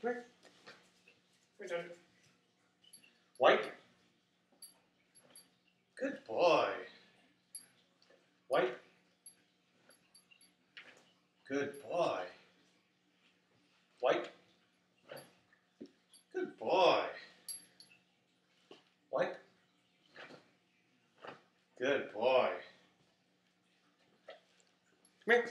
Quick. White. Good boy. White. Good boy. White. Good boy. White. Good boy. Come here.